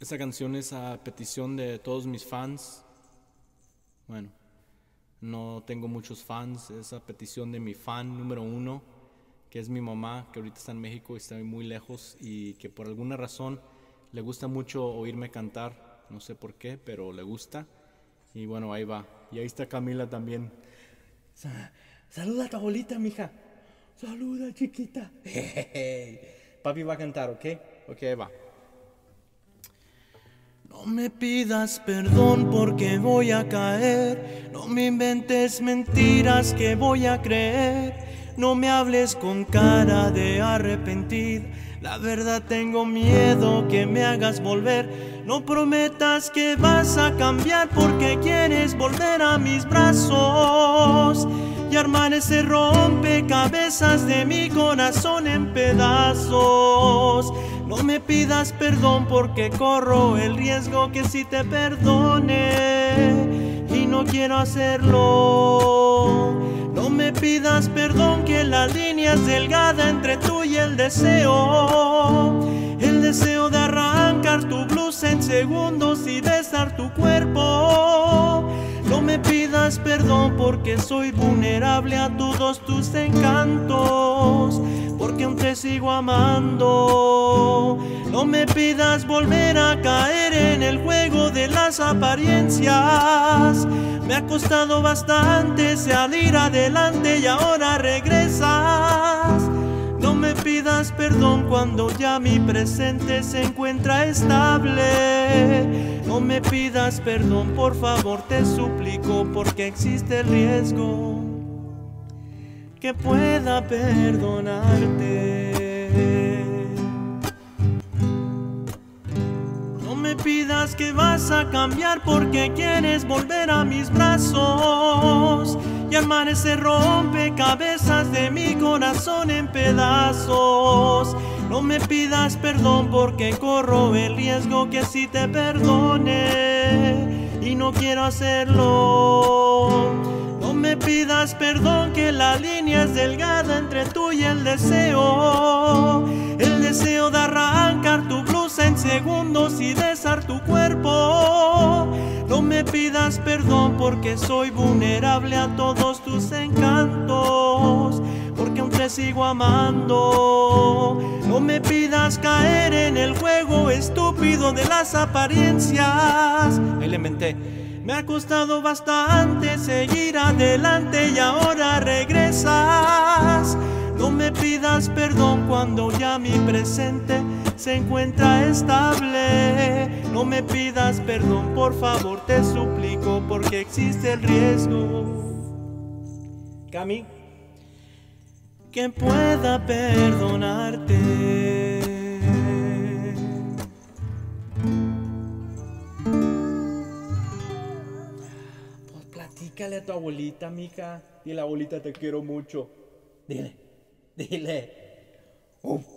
Esta canción es a petición de todos mis fans. Bueno, no tengo muchos fans, es a petición de mi fan número uno, que es mi mamá, que ahorita está en México y está muy lejos y que por alguna razón le gusta mucho oírme cantar, no sé por qué, pero le gusta. Y bueno, ahí va. Y ahí está Camila también. Sa- saluda a tu abuelita, mija. Saluda, chiquita. Papi va a cantar, ¿ok? Ok, ahí va. Me pidas perdón porque voy a caer. No me inventes mentiras que voy a creer. No me hables con cara de arrepentir. La verdad tengo miedo que me hagas volver. No prometas que vas a cambiar porque quieres volver a mis brazos armar ese rompecabezas de mi corazón en pedazos. No me pidas perdón porque corro el riesgo que si te perdone y no quiero hacerlo. No me pidas perdón que la línea es delgada entre tú y el deseo. El deseo de arrancar tu blusa en segundos y besar tu cuerpo. Perdón porque soy vulnerable a todos tus encantos, porque aún te sigo amando. No me pidas volver a caer en el juego de las apariencias. Me ha costado bastante salir adelante y ahora regresas. No me pidas perdón cuando ya mi presente se encuentra estable. No me pidas perdón, por favor, te suplico, porque existe el riesgo que pueda perdonarte. No me pidas que vas a cambiar porque quieres volver a mis brazos y armar ese rompecabezas en pedazos. No me pidas perdón porque corro el riesgo que si te perdone y no quiero hacerlo. No me pidas perdón que la línea es delgada entre tú y el deseo. El deseo de arrancar tu blusa en segundos y besar tu cuerpo. No me pidas perdón porque soy vulnerable a todos tus encantos. Porque aún te sigo amando. No me pidas caer en el juego estúpido de las apariencias. Elementé. Me ha costado bastante seguir adelante y ahora regresas. No me pidas perdón cuando ya mi presente se encuentra estable. No me pidas perdón, por favor, te suplico, porque existe el riesgo. Cami, que pueda perdonarte. Pues platícale a tu abuelita, mija. Dile, abuelita, te quiero mucho. Dile, dile. Uf.